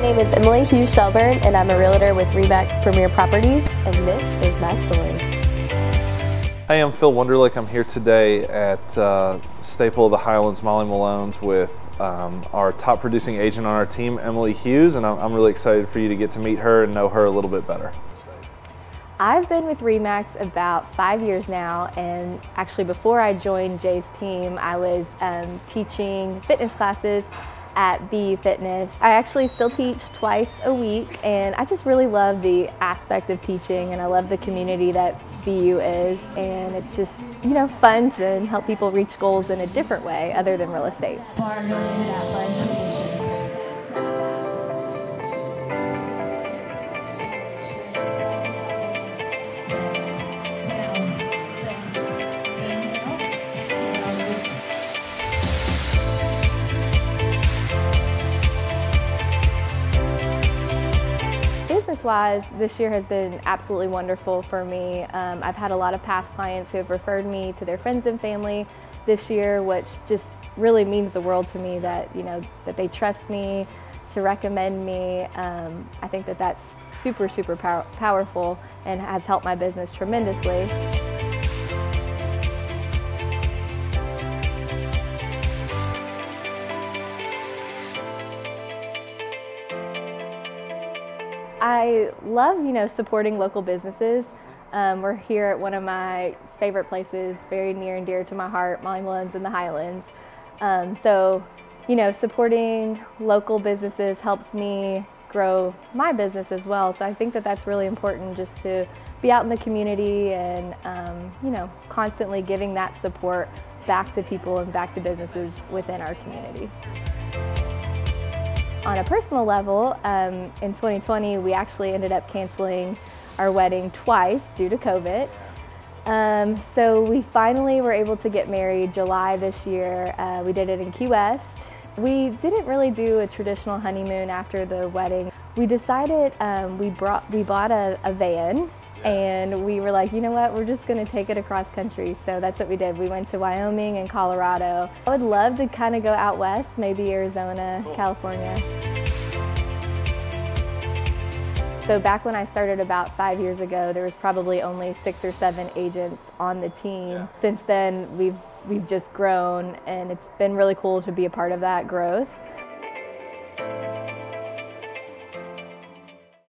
name is Emily Hughes Shelburne, and I'm a realtor with RE/MAX Premier Properties, and this is my story. Hey, I'm Phil Wunderlich. I'm here today at uh, Staple of the Highlands, Molly Malone's, with um, our top producing agent on our team, Emily Hughes, and I'm, I'm really excited for you to get to meet her and know her a little bit better. I've been with RE/MAX about five years now, and actually before I joined Jay's team, I was um, teaching fitness classes at BU Fitness. I actually still teach twice a week and I just really love the aspect of teaching and I love the community that BU is and it's just, you know, fun to help people reach goals in a different way other than real estate. Business-wise, this year has been absolutely wonderful for me. Um, I've had a lot of past clients who have referred me to their friends and family this year, which just really means the world to me that, you know, that they trust me to recommend me. Um, I think that that's super, super pow powerful and has helped my business tremendously. I love, you know, supporting local businesses. Um, we're here at one of my favorite places, very near and dear to my heart, Molly Malone's in the Highlands. Um, so, you know, supporting local businesses helps me grow my business as well. So I think that that's really important just to be out in the community and, um, you know, constantly giving that support back to people and back to businesses within our communities. On a personal level, um, in 2020, we actually ended up canceling our wedding twice due to COVID. Um, so we finally were able to get married July this year. Uh, we did it in Key West. We didn't really do a traditional honeymoon after the wedding. We decided um, we brought we bought a, a van and we were like, you know what, we're just gonna take it across country. So that's what we did. We went to Wyoming and Colorado. I would love to kind of go out west, maybe Arizona, cool. California. So back when I started about five years ago, there was probably only six or seven agents on the team. Yeah. Since then, we've, we've just grown and it's been really cool to be a part of that growth.